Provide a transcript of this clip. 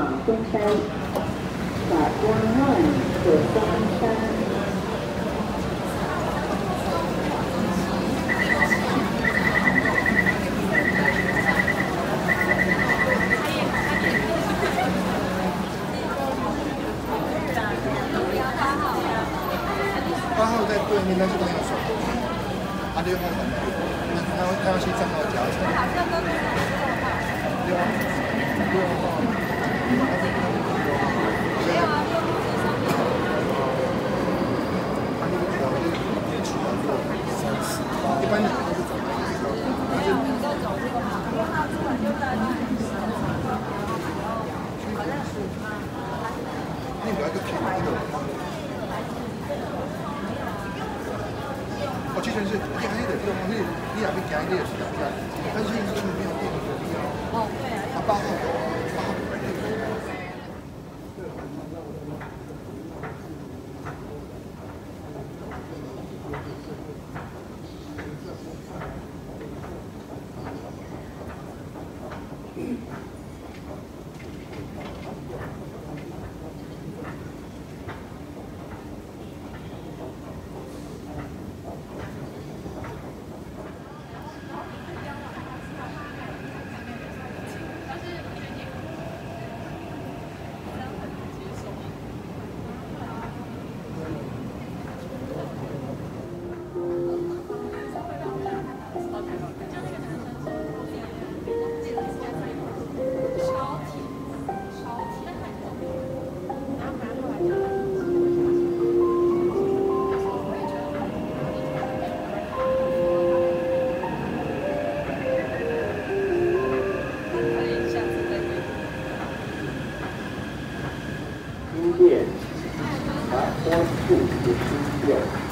山，Platform One for 三山。八号在对面，但是没有手。啊，六号很，那他他要去账号加成。六号，六号，没有啊，六他那个条是连取完之后三四八，一般的都是走这一条，但是另外一个平的。哦，其实是压黑的，这种东西你也可以压黑的，是这样，但是你这个没有电的必要。哦，对啊。他八号，八号不对。新店，啊，光复的新店。